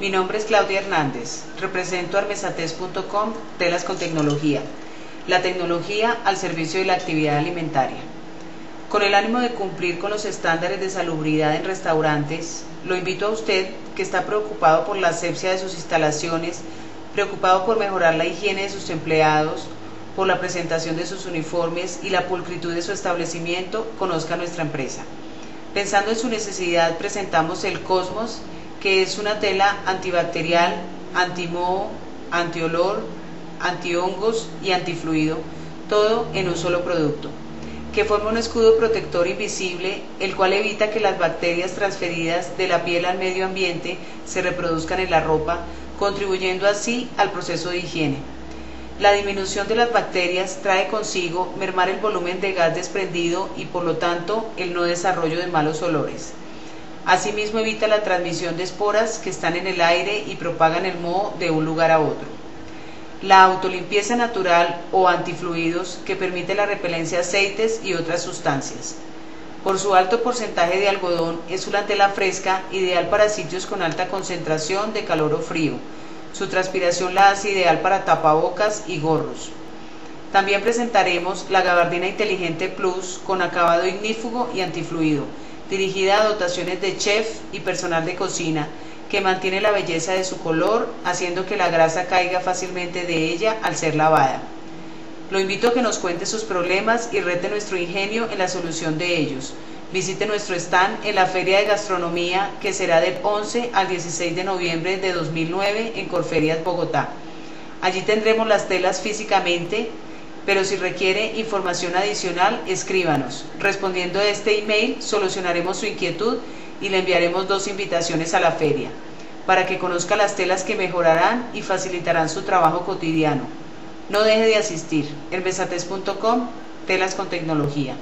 Mi nombre es Claudia Hernández, represento armesates.com, telas con tecnología, la tecnología al servicio de la actividad alimentaria. Con el ánimo de cumplir con los estándares de salubridad en restaurantes, lo invito a usted que está preocupado por la asepsia de sus instalaciones, preocupado por mejorar la higiene de sus empleados, por la presentación de sus uniformes y la pulcritud de su establecimiento, conozca nuestra empresa. Pensando en su necesidad, presentamos el Cosmos, que es una tela antibacterial, antimoho, antiolor, antihongos y antifluido, todo en un solo producto, que forma un escudo protector invisible, el cual evita que las bacterias transferidas de la piel al medio ambiente se reproduzcan en la ropa, contribuyendo así al proceso de higiene. La disminución de las bacterias trae consigo mermar el volumen de gas desprendido y por lo tanto el no desarrollo de malos olores. Asimismo evita la transmisión de esporas que están en el aire y propagan el moho de un lugar a otro. La autolimpieza natural o antifluidos que permite la repelencia de aceites y otras sustancias. Por su alto porcentaje de algodón es una tela fresca ideal para sitios con alta concentración de calor o frío. Su transpiración la hace ideal para tapabocas y gorros. También presentaremos la gabardina inteligente Plus con acabado ignífugo y antifluido dirigida a dotaciones de chef y personal de cocina, que mantiene la belleza de su color, haciendo que la grasa caiga fácilmente de ella al ser lavada. Lo invito a que nos cuente sus problemas y rete nuestro ingenio en la solución de ellos. Visite nuestro stand en la Feria de Gastronomía que será del 11 al 16 de noviembre de 2009 en Corferias, Bogotá. Allí tendremos las telas físicamente, pero si requiere información adicional, escríbanos. Respondiendo a este email, solucionaremos su inquietud y le enviaremos dos invitaciones a la feria, para que conozca las telas que mejorarán y facilitarán su trabajo cotidiano. No deje de asistir. hermesates.com, telas con tecnología.